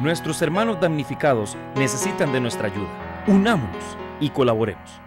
Nuestros hermanos damnificados necesitan de nuestra ayuda. Unámonos y colaboremos.